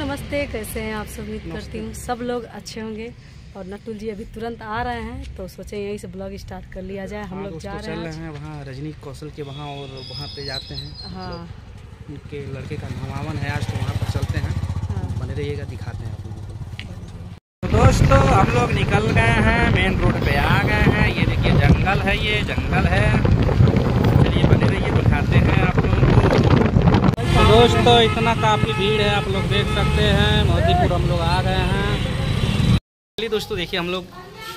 नमस्ते कैसे हैं आप सब उम्मीद करती हूँ। सब लोग अच्छे होंगे। और नटुल जी अभी तुरंत आ रहे हैं तो सोचे यहीं से ब्लॉग स्टार्ट कर लिया जाए। हम हाँ, लोग जा रहे हैं वहाँ रजनी कौशल के वहाँ और वहाँ पे जाते हैं। हाँ। उनके लड़के का नवावन है आज तो वहाँ पर चलते हैं। हाँ। बने रहिएगा दिखाते हैं आप लोगों को। दोस्तों हम लोग निकल गए हैं मेन रोड पे आ गए हैं। ये देखिए जंगल है ये जंगल है चलिए बने रहिए दिखाते हैं आप लोगों को तो दोस्तों इतना काफ़ी भीड़ है, आप लोग देख सकते हैं मोदीपुर हम लोग आ गए हैं। दोस्तों देखिए हम लोग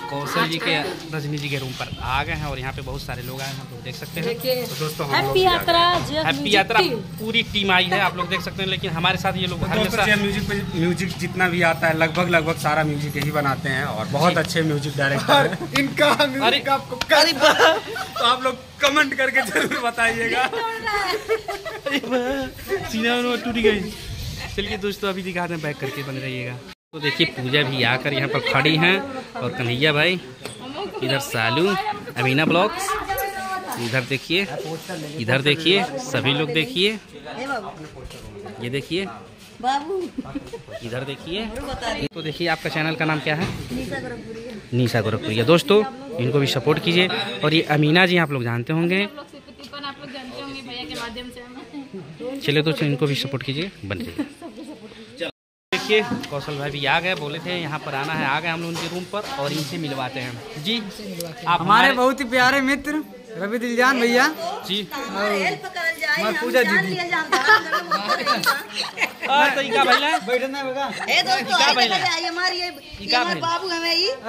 कौशल जी के रजनी जी के रूम पर आ गए हैं और यहाँ पे बहुत सारे लोग आए हैं लोग देख सकते हैं। तो दोस्तों हम लोग हैप्पी। यात्रा हैप्पी यात्रा पूरी टीम आई है आप लोग देख सकते हैं लेकिन हमारे साथ ये लोग म्यूज़िक म्यूज़िक जितना भी आता है लगभग लगभग सारा म्यूज़िक यही बनाते हैं और बहुत अच्छे म्यूज़िक डायरेक्टर इनका आपको तो आप लोग कमेंट करके ज़रूर बताइएगा। सीना टूट गई। चलिए दोस्तों अभी दिखाते हैं बैक करके बने रहिएगा। तो देखिए पूजा भी आकर यहाँ पर खड़ी हैं और कन्हैया भाई इधर सालू अमीना ब्लॉग्स इधर देखिए इधर देखिए सभी लोग देखिए ये देखिए बाबू। इधर देखिए। तो देखिए आपका चैनल का नाम क्या है? निशा गोरखपुरिया दोस्तों इनको भी सपोर्ट कीजिए। और ये अमीना जी आप लोग जानते होंगे। आप लोग जानते होंगे भैया के माध्यम से हम। चलिए दोस्तों इनको भी सपोर्ट कीजिए बन जाइए। देखिए कौशल भाई भी आ गए बोले थे यहाँ पर आना है आ गए हम लोग उनके रूम पर और इनसे मिलवाते हैं। जी आप हमारे बहुत ही प्यारे मित्र रवि दिलजान भैया। जी। हमारे पूजा जी और तो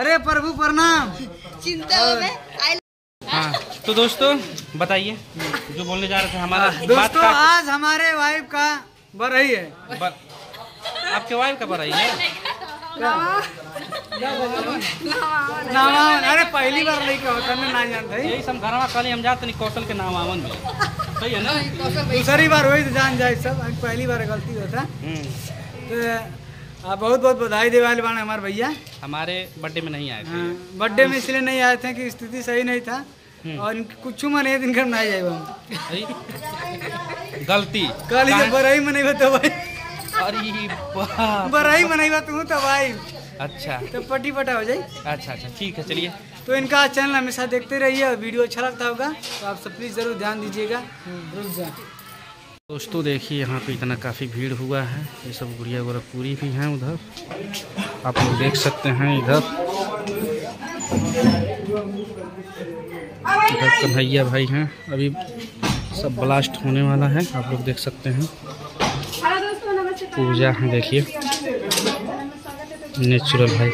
अरे प्रभु प्रणाम। चिंता हो हाँ तो दोस्तों बताइए जो बोलने जा रहे थे हमारा दोस्तों आज हमारे वाइफ का बरही है। आपके वाइफ का पढ़ाई है? अरे पहली बार में ना जानते यही सब घरवा कल हम जाते नहीं कौशल के नाम आवन में। सही है ना? दूसरी बार वही तो जान जाए सब पहली बार गलती होता। हम्म, तो आप बहुत बहुत बधाई दे वाले बाने हमारे भैया। हमारे बर्थडे में नहीं आए थे। हाँ, बर्थडे में इसलिए नहीं आए थे कि स्थिति सही नहीं था। और कुछ मन है दिन कर नहीं जाए हम गलती। कल ही बरही में नहीं बता भाई। अरे बाप बरही में नहीं बता हूँ तो भाई अच्छा। तो पटी पटा हो जाए अच्छा अच्छा ठीक है चलिए। तो इनका चैनल हमेशा देखते रहिए और वीडियो अच्छा लगता होगा तो आप सब प्लीज़ ज़रूर ध्यान दीजिएगा। रुक जाए दोस्तों देखिए यहाँ पे इतना काफ़ी भीड़ हुआ है। ये सब गुड़िया गोरखपुरी भी हैं उधर। आप लोग देख सकते हैं इधर। इधर कन्हैया भाई हैं। अभी सब ब्लास्ट होने वाला है। आप लोग देख सकते हैं। पूजा देखिए। नेचुरल भाई